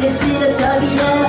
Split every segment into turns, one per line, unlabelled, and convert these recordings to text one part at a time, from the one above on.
けついた旅で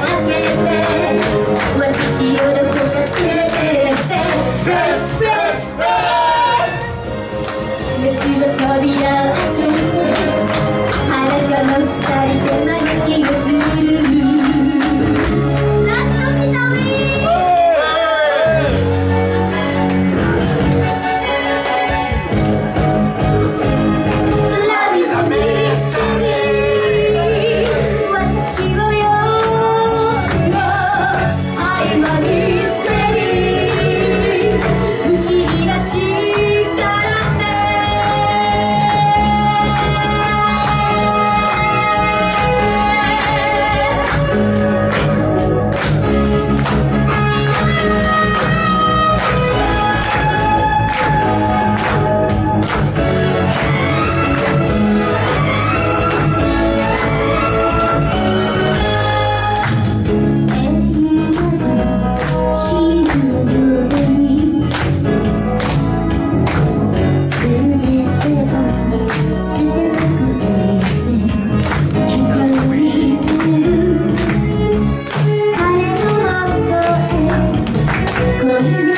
Thank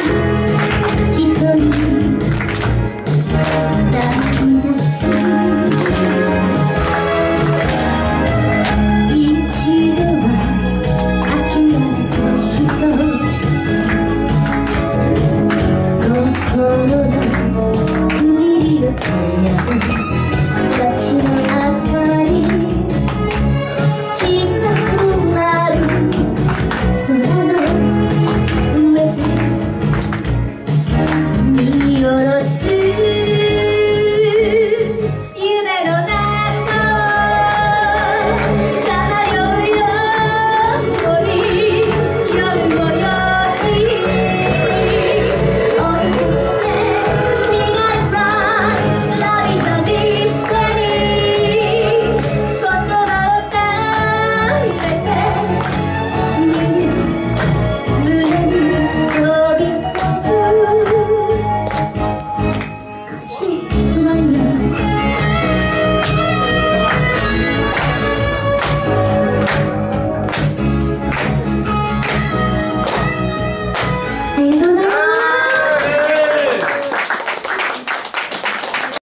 you.